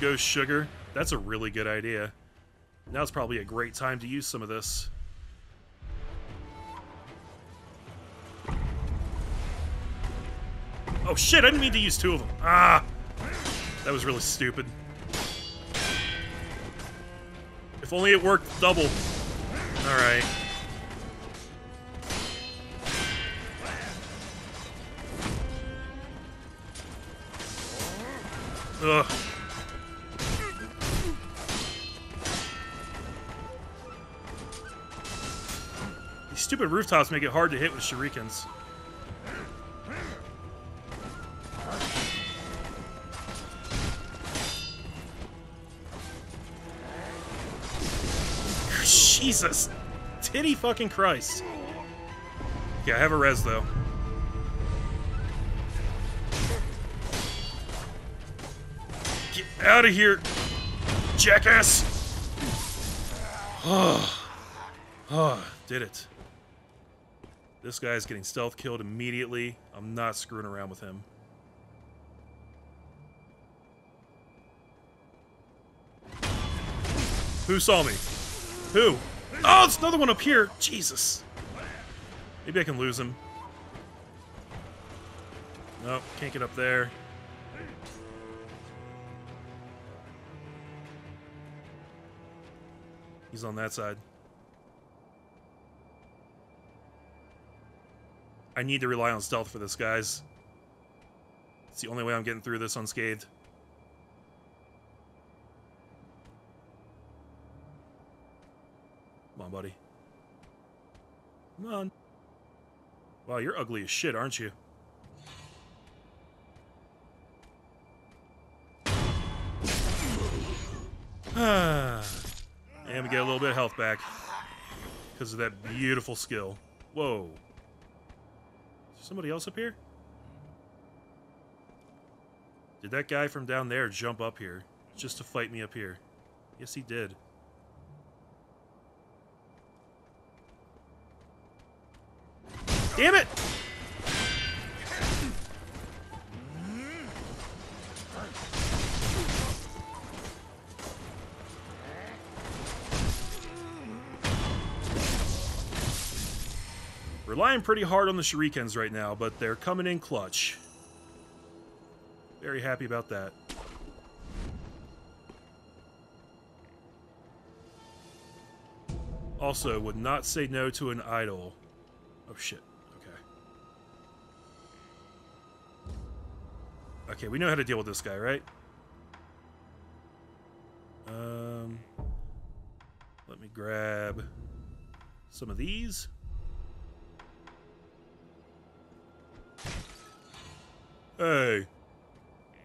Goes sugar. That's a really good idea. Now's probably a great time to use some of this. Oh shit, I didn't mean to use two of them. Ah! That was really stupid. If only it worked double. Alright. Ugh. Stupid rooftops make it hard to hit with shurikens. Jesus! Titty fucking Christ. Yeah, I have a res though. Get out of here, jackass! Oh, oh, did it. This guy's getting stealth killed immediately. I'm not screwing around with him. Who saw me? Who? Oh, there's another one up here. Jesus. Maybe I can lose him. Nope, can't get up there. He's on that side. I need to rely on stealth for this, guys. It's the only way I'm getting through this unscathed. Come on, buddy. Come on. Wow, you're ugly as shit, aren't you? and we get a little bit of health back. Because of that beautiful skill. Whoa. Somebody else up here? Did that guy from down there jump up here just to fight me up here? Yes, he did. Damn it! Relying pretty hard on the shurikens right now, but they're coming in clutch. Very happy about that. Also, would not say no to an idol. Oh shit. Okay, Okay, we know how to deal with this guy, right? Um, let me grab some of these. Hey,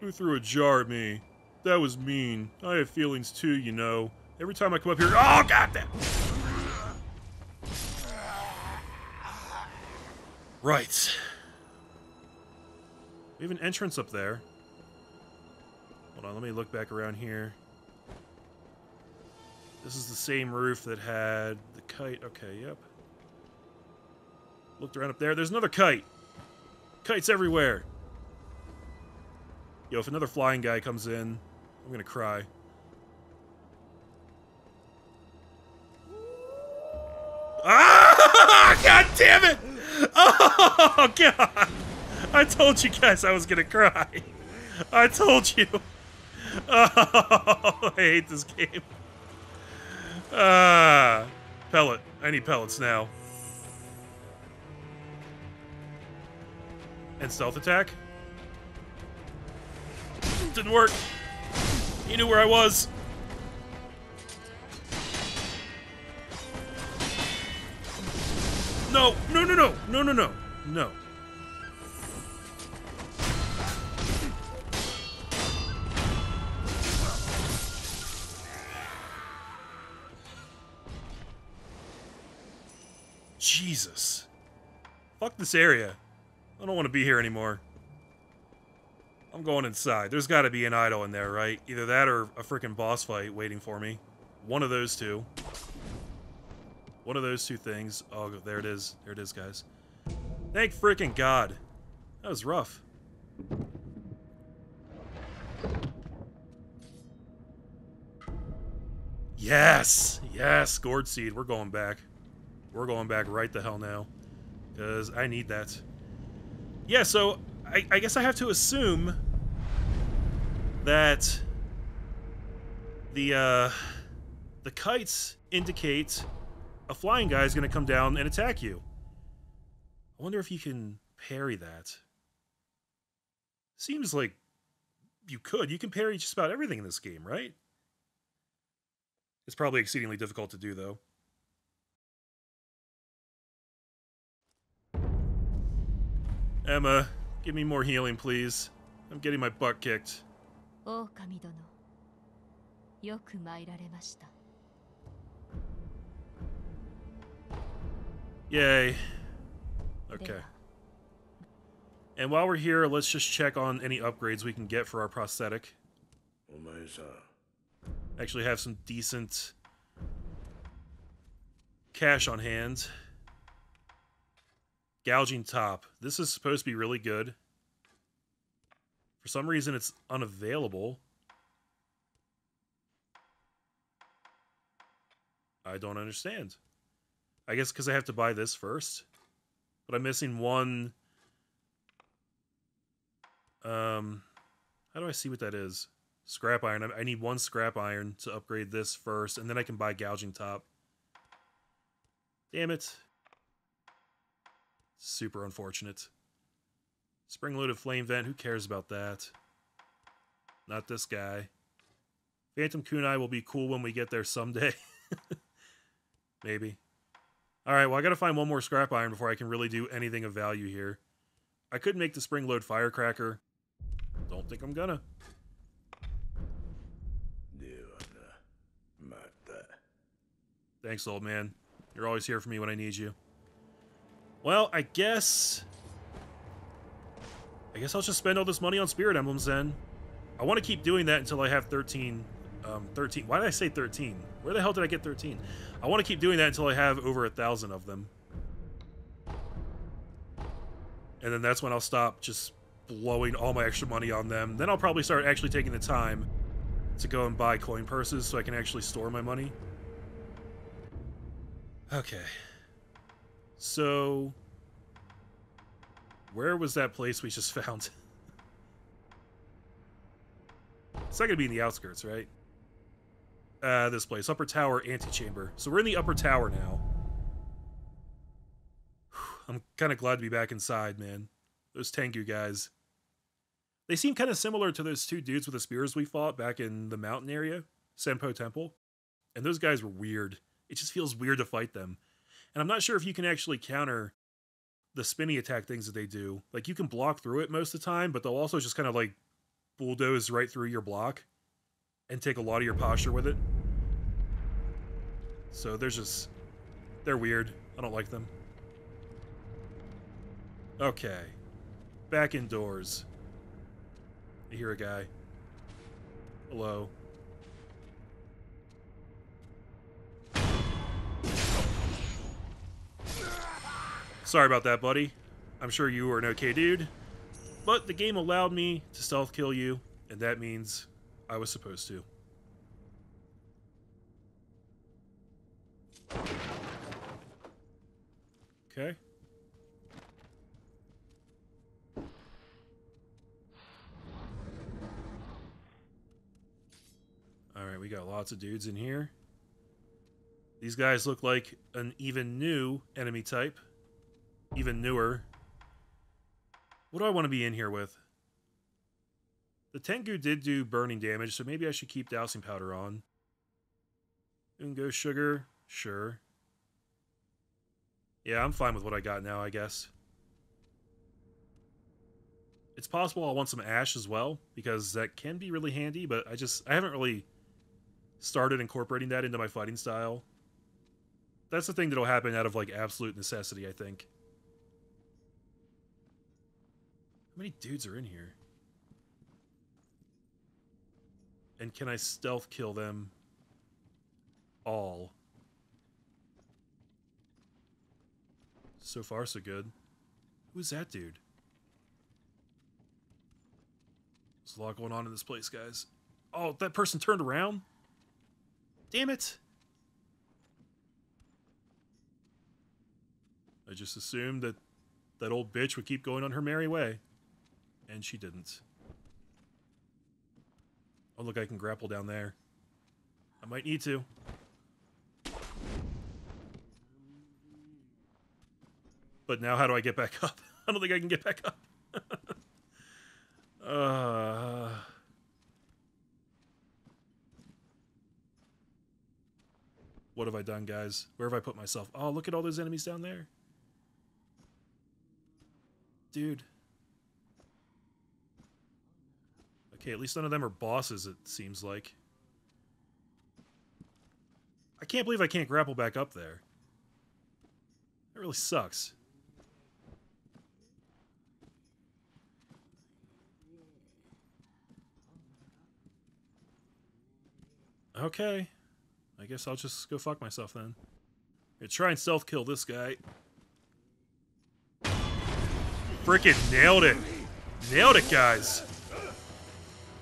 who threw a jar at me? That was mean. I have feelings too, you know. Every time I come up here, oh god goddamn! Right. We have an entrance up there. Hold on, let me look back around here. This is the same roof that had the kite. Okay, yep. Looked around up there. There's another kite. Kites everywhere. Yo, if another flying guy comes in, I'm gonna cry. Ah! God damn it! Oh, God! I told you guys I was gonna cry. I told you. Oh, I hate this game. Ah, pellet. I need pellets now. And stealth attack? Didn't work. He knew where I was. No, no, no, no, no, no, no, no. Jesus. Fuck this area. I don't want to be here anymore. I'm going inside. There's got to be an idol in there, right? Either that or a freaking boss fight waiting for me. One of those two. One of those two things. Oh, there it is. There it is, guys. Thank freaking God. That was rough. Yes! Yes, gourd seed. We're going back. We're going back right the hell now. Because I need that. Yeah, so I, I guess I have to assume that the uh, the kites indicate a flying guy is going to come down and attack you. I wonder if you can parry that. Seems like you could. You can parry just about everything in this game, right? It's probably exceedingly difficult to do, though. Emma, Give me more healing, please. I'm getting my butt kicked. Yay. Okay. And while we're here, let's just check on any upgrades we can get for our prosthetic. Actually have some decent cash on hand. Gouging top. This is supposed to be really good. For some reason, it's unavailable. I don't understand. I guess because I have to buy this first. But I'm missing one. Um, how do I see what that is? Scrap iron. I- need one scrap iron to upgrade this first, and then I can buy gouging top. Damn it. Super unfortunate. Spring loaded flame vent, who cares about that? Not this guy. Phantom Kunai will be cool when we get there someday. Maybe. Alright, well I gotta find one more scrap iron before I can really do anything of value here. I could make the spring load firecracker. Don't think I'm gonna. Thanks, old man. You're always here for me when I need you. Well, I guess... I guess I'll just spend all this money on Spirit Emblems then. I want to keep doing that until I have 13... Um, 13... Why did I say 13? Where the hell did I get 13? I want to keep doing that until I have over a thousand of them. And then that's when I'll stop just blowing all my extra money on them. Then I'll probably start actually taking the time to go and buy coin purses so I can actually store my money. Okay. So, where was that place we just found? it's not going to be in the outskirts, right? Uh, this place, Upper Tower Antechamber. So we're in the Upper Tower now. I'm kind of glad to be back inside, man. Those Tengu guys. They seem kind of similar to those two dudes with the spears we fought back in the mountain area, Senpo Temple. And those guys were weird. It just feels weird to fight them. And I'm not sure if you can actually counter the spinny attack things that they do. Like you can block through it most of the time, but they'll also just kind of like bulldoze right through your block and take a lot of your posture with it. So there's just they're weird. I don't like them. Okay. Back indoors. I hear a guy. Hello. Sorry about that, buddy. I'm sure you were an okay dude. But the game allowed me to stealth kill you, and that means I was supposed to. Okay. Alright, we got lots of dudes in here. These guys look like an even new enemy type. Even newer. What do I want to be in here with? The Tengu did do burning damage, so maybe I should keep dousing powder on. Ungo sugar, sure. Yeah, I'm fine with what I got now, I guess. It's possible I'll want some ash as well, because that can be really handy, but I just, I haven't really started incorporating that into my fighting style. That's the thing that'll happen out of, like, absolute necessity, I think. How many dudes are in here? And can I stealth kill them all? So far, so good. Who's that dude? There's a lot going on in this place, guys. Oh, that person turned around? Damn it. I just assumed that that old bitch would keep going on her merry way. And she didn't. Oh, look, I can grapple down there. I might need to. But now how do I get back up? I don't think I can get back up. uh... What have I done, guys? Where have I put myself? Oh, look at all those enemies down there. Dude. Okay, at least none of them are bosses, it seems like. I can't believe I can't grapple back up there. That really sucks. Okay. I guess I'll just go fuck myself then. Gonna try and stealth kill this guy. Freaking nailed it. Nailed it, guys.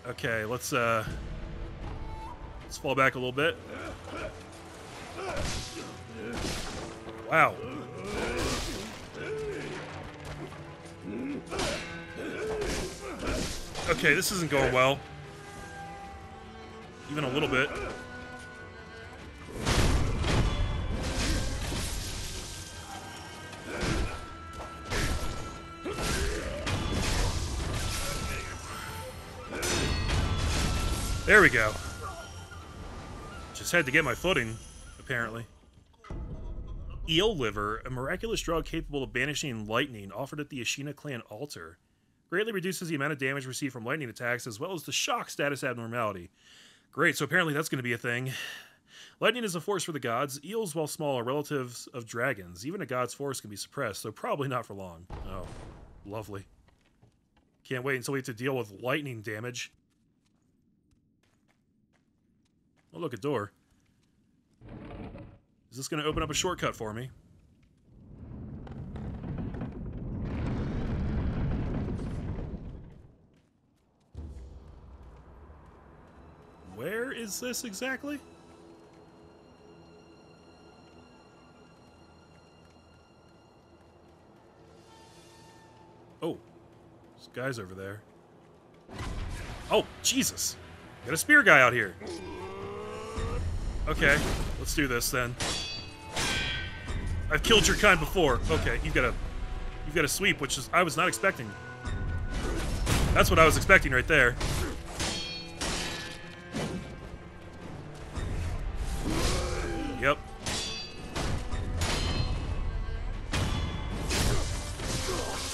Okay, let's uh let's fall back a little bit. Wow. Okay, this isn't going well. Even a little bit. There we go. Just had to get my footing, apparently. Eel liver, a miraculous drug capable of banishing lightning, offered at the Ashina clan altar. Greatly reduces the amount of damage received from lightning attacks, as well as the shock status abnormality. Great, so apparently that's going to be a thing. Lightning is a force for the gods. Eels, while small, are relatives of dragons. Even a god's force can be suppressed, so probably not for long. Oh, lovely. Can't wait until we have to deal with lightning damage. Oh, look, a door. Is this going to open up a shortcut for me? Where is this exactly? Oh, this guy's over there. Oh, Jesus! Got a spear guy out here. Okay, let's do this then. I've killed your kind before. Okay, you've got a you've got a sweep, which is I was not expecting. That's what I was expecting right there. Yep.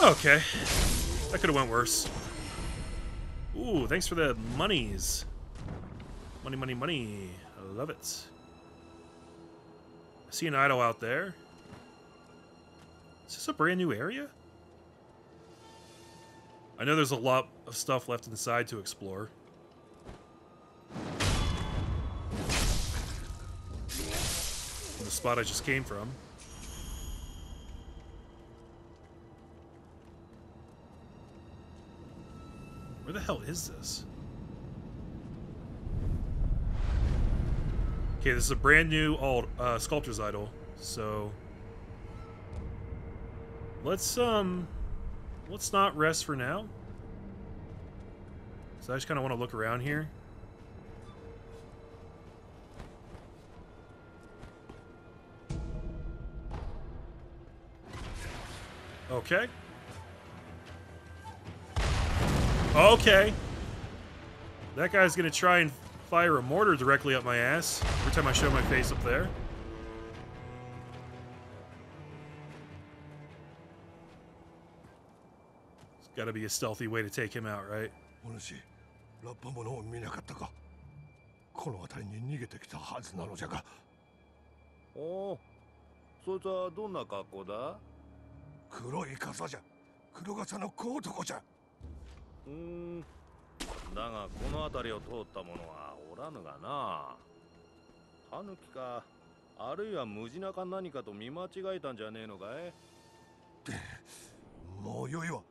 Okay. That could have went worse. Ooh, thanks for the monies. Money, money, money. I love it. I see an idol out there. Is this a brand new area? I know there's a lot of stuff left inside to explore. the spot I just came from. Where the hell is this? Okay, this is a brand new old uh, sculptor's idol, so let's um let's not rest for now. So I just kind of want to look around here. Okay. Okay. That guy's gonna try and fire a mortar directly up my ass every time I show my face up there. It's gotta be a stealthy way to take him out, right? お主ラッパ者を見なかったかこの辺りに逃げてきたはずなのじゃがおおそいつはどんな格好だ黒い傘じゃ黒傘の小男じゃうーん だがこの辺りを通った者はおらぬがなタヌキかあるいはムジナか何かと見間違えたんじゃねえのかいもうよいわ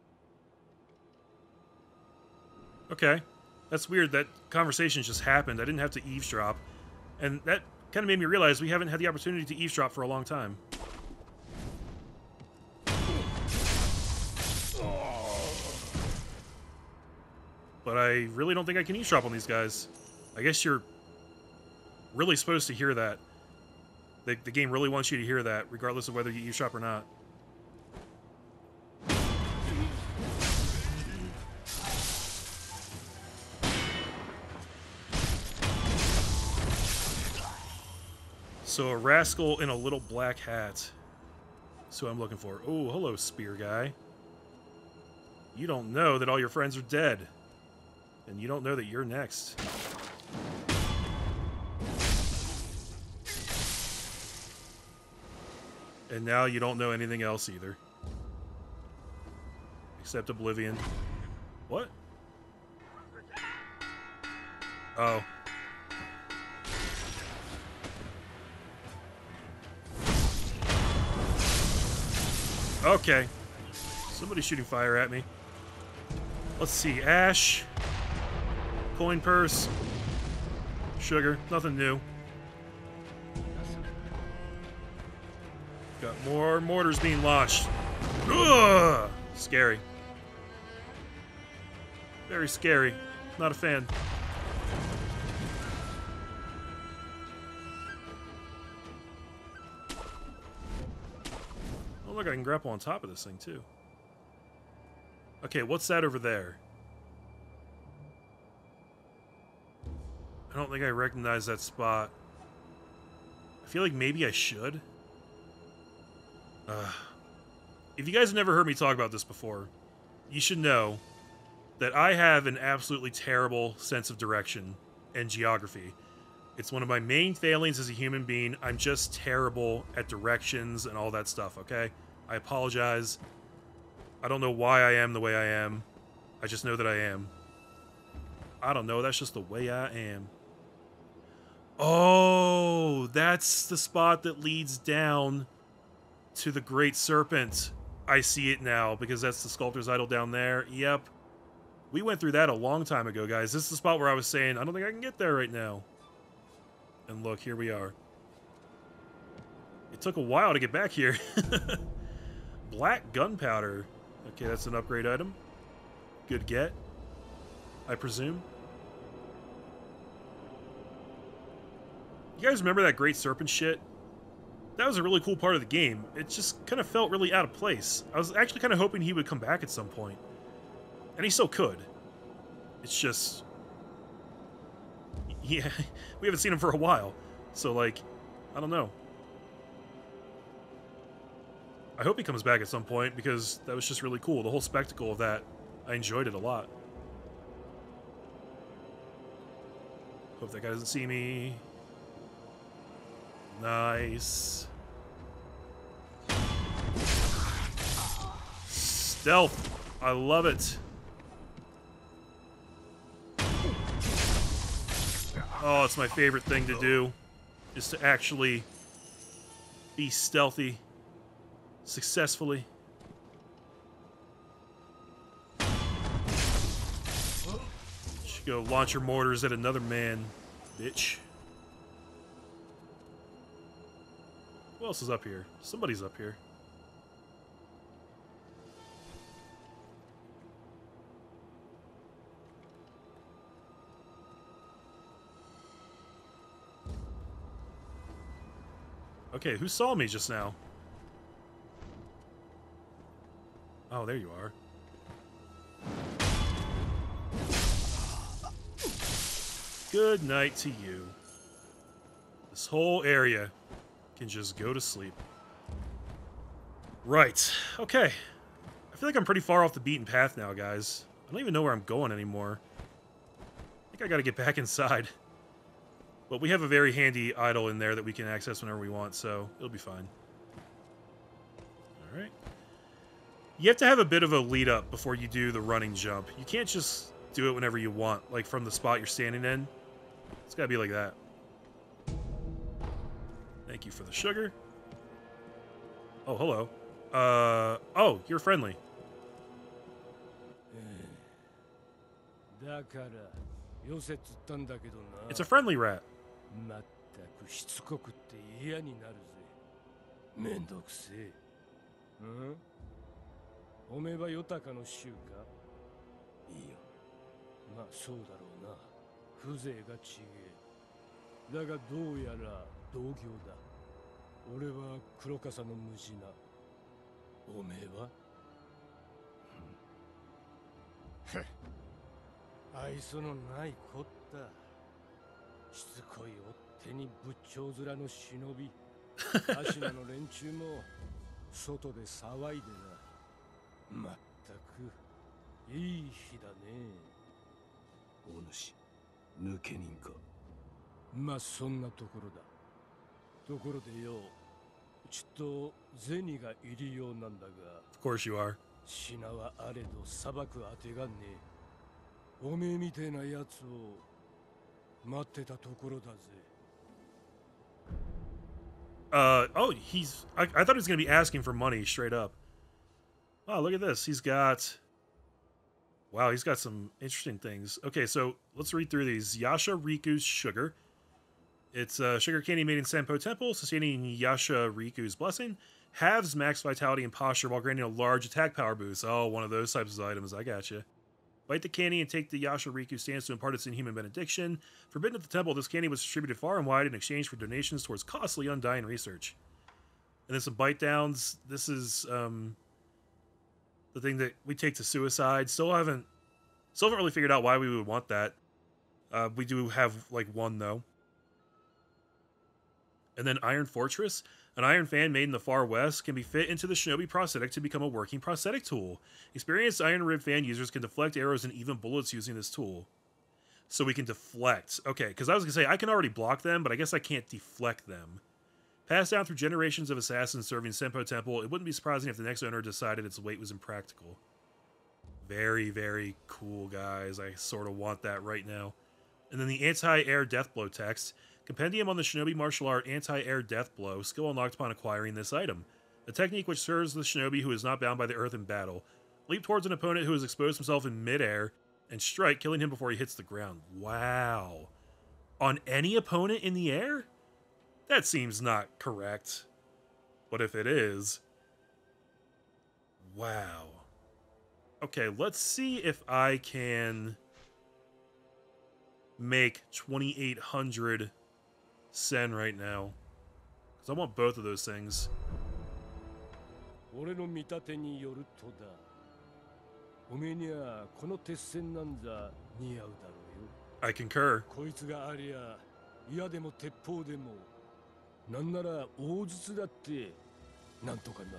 Okay. That's weird. That conversation just happened. I didn't have to eavesdrop. And that kind of made me realize we haven't had the opportunity to eavesdrop for a long time. But I really don't think I can eavesdrop on these guys. I guess you're really supposed to hear that. The, the game really wants you to hear that, regardless of whether you eavesdrop or not. So a rascal in a little black hat. Who I'm looking for. Oh, hello, spear guy. You don't know that all your friends are dead. And you don't know that you're next. And now you don't know anything else either. Except Oblivion. What? Oh. Okay. Somebody's shooting fire at me. Let's see. Ash. Coin purse. Sugar. Nothing new. Got more mortars being launched. Ugh! Scary. Very scary. Not a fan. Oh, look, I can grapple on top of this thing, too. Okay, what's that over there? I don't think I recognize that spot. I feel like maybe I should. Uh, if you guys have never heard me talk about this before, you should know that I have an absolutely terrible sense of direction and geography. It's one of my main failings as a human being. I'm just terrible at directions and all that stuff, okay? I apologize. I don't know why I am the way I am. I just know that I am. I don't know. That's just the way I am. Oh, that's the spot that leads down to the Great Serpent. I see it now because that's the sculptor's idol down there. Yep. We went through that a long time ago, guys. This is the spot where I was saying, I don't think I can get there right now. And look, here we are. It took a while to get back here. Black gunpowder. Okay, that's an upgrade item. Good get, I presume. You guys remember that Great Serpent shit? That was a really cool part of the game. It just kind of felt really out of place. I was actually kind of hoping he would come back at some point. And he still could. It's just... Yeah, we haven't seen him for a while. So, like, I don't know. I hope he comes back at some point because that was just really cool. The whole spectacle of that, I enjoyed it a lot. Hope that guy doesn't see me. Nice. Stealth. I love it. Oh, it's my favorite thing to do. Is to actually be stealthy successfully. Go launch your mortars at another man, bitch. Who else is up here? Somebody's up here. Okay, who saw me just now? Oh, there you are. Good night to you. This whole area can just go to sleep. Right. Okay. I feel like I'm pretty far off the beaten path now, guys. I don't even know where I'm going anymore. I think I gotta get back inside. But we have a very handy idol in there that we can access whenever we want, so it'll be fine. Alright. You have to have a bit of a lead up before you do the running jump. You can't just do it whenever you want, like from the spot you're standing in. It's gotta be like that. Thank you for the sugar. Oh, hello. Uh, oh, you're friendly. It's a friendly rat. 俺は黒笠の無事な。おめえは？愛想のないこった。しつこい追っ手に仏頂面の忍び。アシナの連中も外で騒いでな。まったくいい日だね。お主抜け人か？まあそんなところだところでよちょっと銭が入りようなんだが Of course you are. 品はあれど裁くあてがねえおめえみてえなやつを待ってたところだぜ Uh oh, he's. I, I thought he was gonna be asking for money straight up. Wow, look at this. He's got. Wow, he's got some interesting things. Okay, so let's read through these. Yasha Riku's sugar. It's uh, sugar candy made in Senpo Temple, sustaining Yasha Riku's blessing. Halves max vitality and posture while granting a large attack power boost. Oh, one of those types of items. I gotcha. Bite the candy and take the Yasha Riku stance to impart its inhuman benediction. Forbidden at the temple, this candy was distributed far and wide in exchange for donations towards costly undying research. And then some bite downs. This is um, the thing that we take to suicide. Still haven't, still haven't really figured out why we would want that. Uh, we do have like one though. And then Iron Fortress. An iron fan made in the far west can be fit into the Shinobi prosthetic to become a working prosthetic tool. Experienced iron rib fan users can deflect arrows and even bullets using this tool. So we can deflect. Okay, because I was going to say, I can already block them, but I guess I can't deflect them. Passed down through generations of assassins serving Senpo Temple, it wouldn't be surprising if the next owner decided its weight was impractical. Very, very cool, guys. I sort of want that right now. And then the anti-air death blow text. Compendium on the Shinobi martial art anti-air death blow, skill unlocked upon acquiring this item. A technique which serves the shinobi who is not bound by the earth in battle. Leap towards an opponent who has exposed himself in midair and strike, killing him before he hits the ground. Wow. On any opponent in the air? That seems not correct. But if it is, wow. Okay, let's see if I can make 2800 sen right now. Because I want both of those things. 俺の見立てによるとだおめえにはこの鉄線なんざ似合うだろうよ I concur. こいつがありゃ矢でも鉄砲でもなんなら大筒だってなんとかなら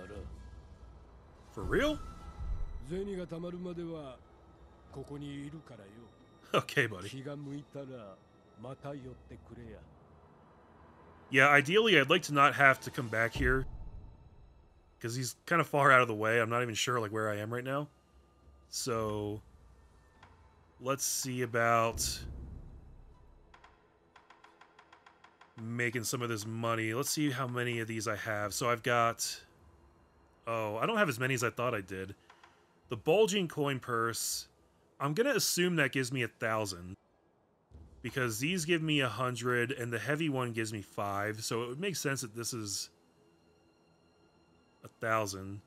For real? 銭が貯まるまではここにいるからよ Okay, buddy. 気が向いたらまた寄ってくれや yeah, ideally, I'd like to not have to come back here. Because he's kind of far out of the way. I'm not even sure like where I am right now. So, let's see about making some of this money. Let's see how many of these I have. So I've got... Oh, I don't have as many as I thought I did. The bulging coin purse, I'm going to assume that gives me a thousand because these give me a hundred and the heavy one gives me five so it would make sense that this is a thousand.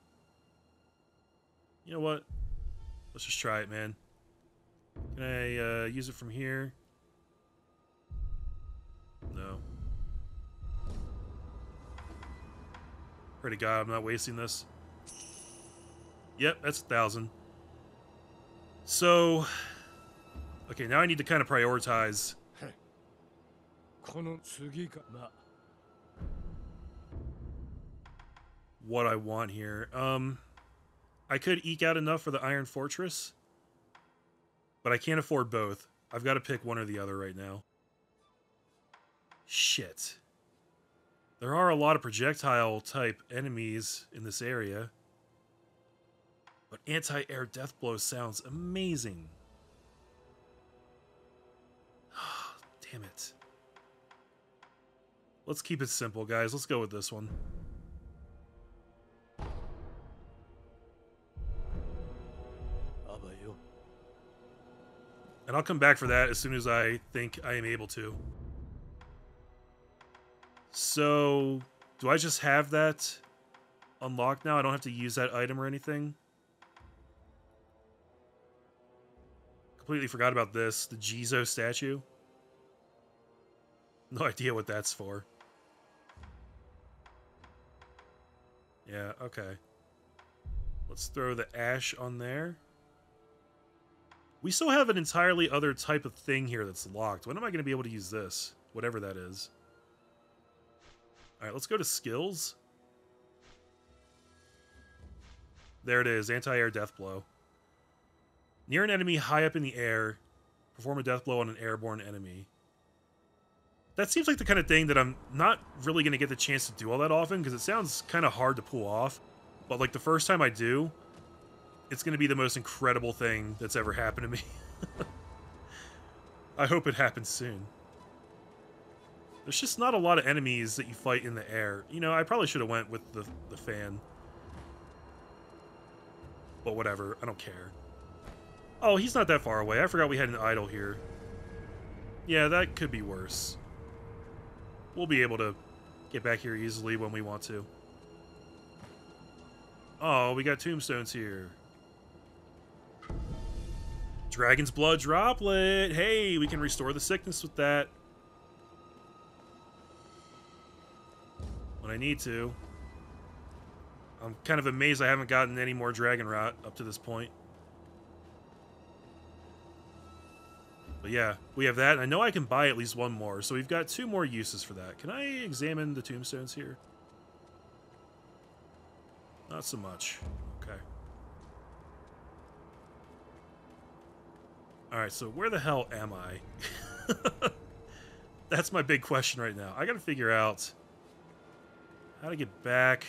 You know what? Let's just try it man. Can i uh, use it from here? No. Pray to god i'm not wasting this. Yep that's a thousand. So Okay, now I need to kind of prioritize. What I want here. Um, I could eke out enough for the Iron Fortress, but I can't afford both. I've got to pick one or the other right now. Shit. There are a lot of projectile type enemies in this area. But anti-air death blow sounds amazing. Damn it. Let's keep it simple, guys. Let's go with this one. And I'll come back for that as soon as I think I am able to. So, do I just have that unlocked now? I don't have to use that item or anything? Completely forgot about this, the Jizo statue. No idea what that's for. Yeah, okay. Let's throw the ash on there. We still have an entirely other type of thing here that's locked. When am I going to be able to use this? Whatever that is. Alright, let's go to skills. There it is, anti-air death blow. Near an enemy high up in the air, perform a death blow on an airborne enemy. That seems like the kind of thing that I'm not really going to get the chance to do all that often because it sounds kind of hard to pull off. But like the first time I do, it's going to be the most incredible thing that's ever happened to me. I hope it happens soon. There's just not a lot of enemies that you fight in the air. You know, I probably should have went with the, the fan. But whatever, I don't care. Oh, he's not that far away. I forgot we had an idol here. Yeah, that could be worse. We'll be able to get back here easily when we want to. Oh, we got tombstones here. Dragon's Blood Droplet. Hey, we can restore the sickness with that. When I need to. I'm kind of amazed I haven't gotten any more Dragon Rot up to this point. But yeah, we have that. I know I can buy at least one more, so we've got two more uses for that. Can I examine the tombstones here? Not so much. Okay. Alright, so where the hell am I? That's my big question right now. I gotta figure out how to get back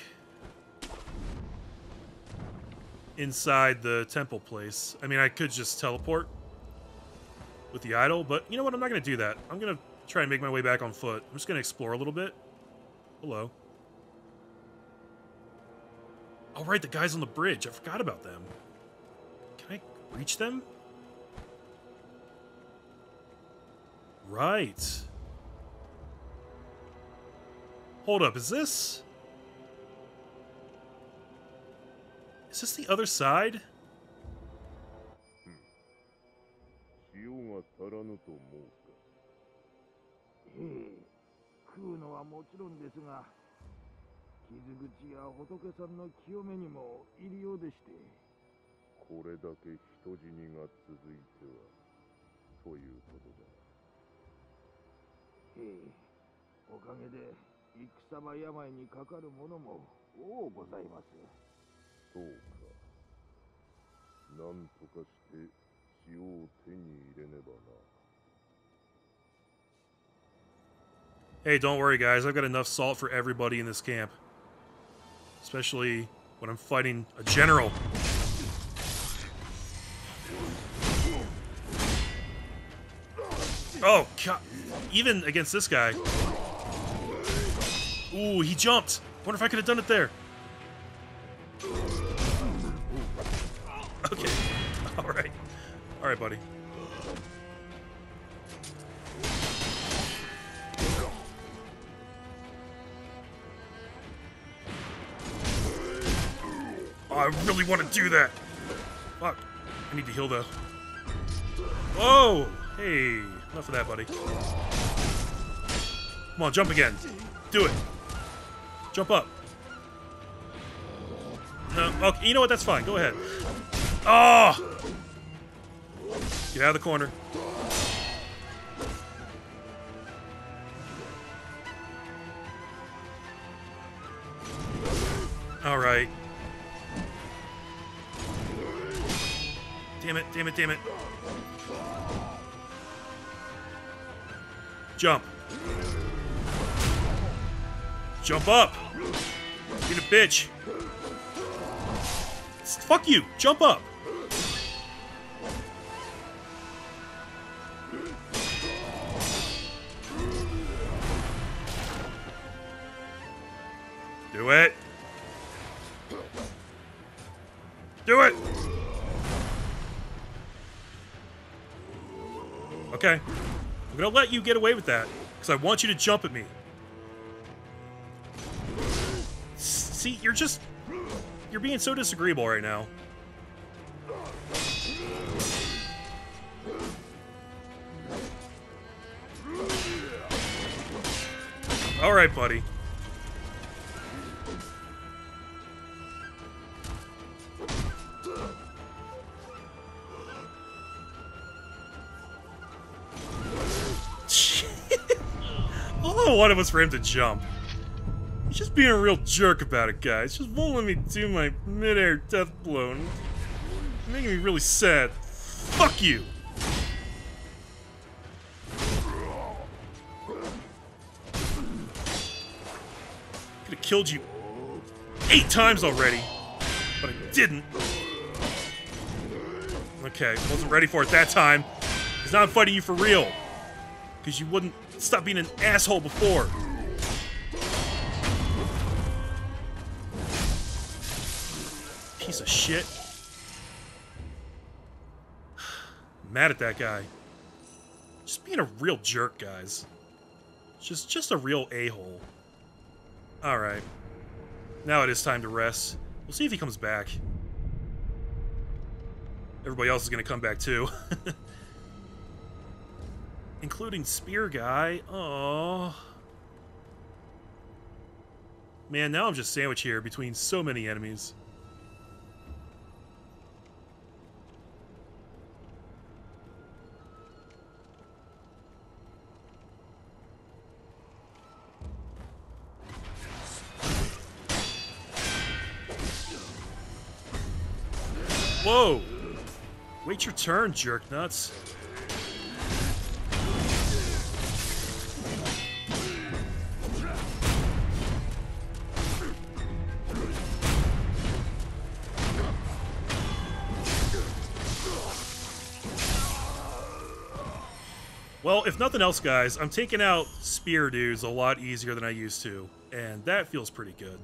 inside the temple place. I mean, I could just teleport with the idol, but you know what? I'm not going to do that. I'm going to try and make my way back on foot. I'm just going to explore a little bit. Hello. Oh, right, the guys on the bridge. I forgot about them. Can I reach them? Right. Hold up, is this... Is this the other side? ぬと申すか。ええ食うのはもちろんですが傷口や仏さんの清めにも入りようでしてこれだけ人死にが続いてはということだ。ええおかげで戦場病にかかる者も多ございます。そうか。なんとかして塩を手に入れねばな Hey, don't worry, guys. I've got enough salt for everybody in this camp. Especially when I'm fighting a general. Oh, God. Even against this guy. Ooh, he jumped. Wonder if I could have done it there. Okay. All right. All right, buddy. I really want to do that. Fuck. I need to heal though. Whoa! Hey, enough of that, buddy. Come on, jump again. Do it. Jump up. No, okay, you know what? That's fine. Go ahead. Oh! Get out of the corner. All right. Damn it, damn it, damn it. Jump. Jump up. Being a bitch. Fuck you. Jump up. you get away with that, because I want you to jump at me. See, you're just... You're being so disagreeable right now. Alright, buddy. All I wanted was for him to jump. He's just being a real jerk about it, guys. Just won't let me do my mid-air death blow. and Making me really sad. Fuck you! Could have killed you eight times already, but I didn't. Okay, wasn't ready for it that time. Because now I'm fighting you for real. Because you wouldn't stop being an asshole before. Piece of shit. Mad at that guy. Just being a real jerk, guys. Just just a real a-hole. Alright. Now it is time to rest. We'll see if he comes back. Everybody else is gonna come back too. Including Spear Guy. Oh. Man, now I'm just sandwiched here between so many enemies. Whoa! Wait your turn, jerk nuts. If nothing else, guys, I'm taking out spear dudes a lot easier than I used to, and that feels pretty good.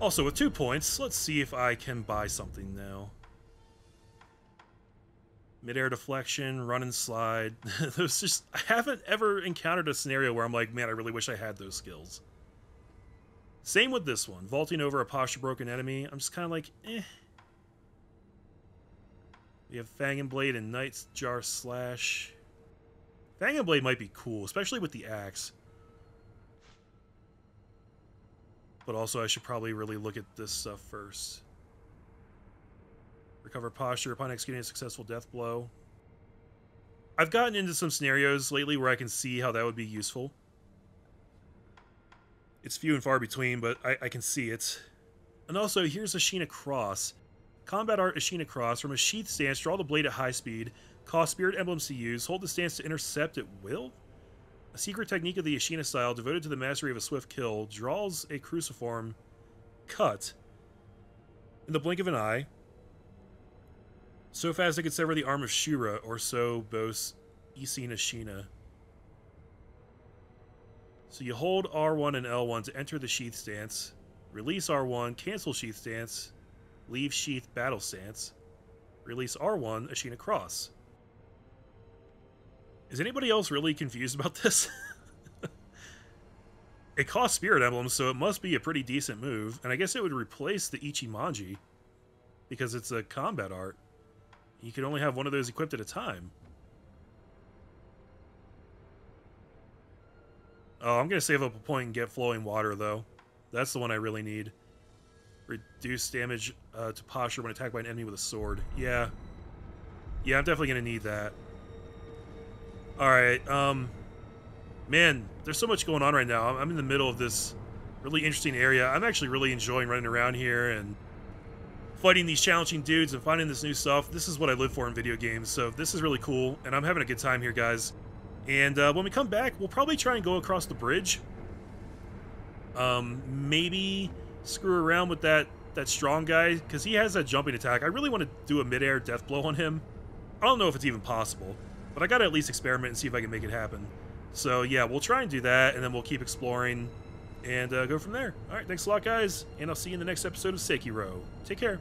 Also, with two points, let's see if I can buy something now. Mid-air deflection, run and slide. those just I haven't ever encountered a scenario where I'm like, man, I really wish I had those skills. Same with this one. Vaulting over a posture broken enemy. I'm just kind of like, eh. We have Fang and Blade and Nightjar Slash. Fang Blade might be cool, especially with the axe. But also, I should probably really look at this stuff first. Recover posture upon executing a successful death blow. I've gotten into some scenarios lately where I can see how that would be useful. It's few and far between, but I, I can see it. And also, here's Ashina Cross. Combat art Ashina Cross. From a sheath stance, draw the blade at high speed. Cost spirit emblems to use. Hold the stance to intercept at will. A secret technique of the Ashina style, devoted to the mastery of a swift kill, draws a cruciform cut in the blink of an eye, so fast it could sever the arm of Shura, or so boasts Isshin Ashina. So you hold R1 and L1 to enter the sheath stance, release R1, cancel sheath stance, leave sheath battle stance, release R1, Ashina Cross. Is anybody else really confused about this? it costs spirit emblems, so it must be a pretty decent move, and I guess it would replace the Ichimonji because it's a combat art. You can only have one of those equipped at a time. Oh, I'm going to save up a point and get flowing water, though. That's the one I really need. Reduce damage uh, to posture when attacked by an enemy with a sword. Yeah. Yeah, I'm definitely going to need that. Alright, um... Man, there's so much going on right now. I'm in the middle of this really interesting area. I'm actually really enjoying running around here and fighting these challenging dudes and finding this new stuff. This is what I live for in video games, so this is really cool, and I'm having a good time here, guys. And uh, when we come back, we'll probably try and go across the bridge. Um, maybe screw around with that, that strong guy, because he has that jumping attack. I really want to do a mid-air death blow on him. I don't know if it's even possible, but I gotta at least experiment and see if I can make it happen. So yeah, we'll try and do that, and then we'll keep exploring and uh, go from there. All right, thanks a lot, guys, and I'll see you in the next episode of Sekiro. Take care.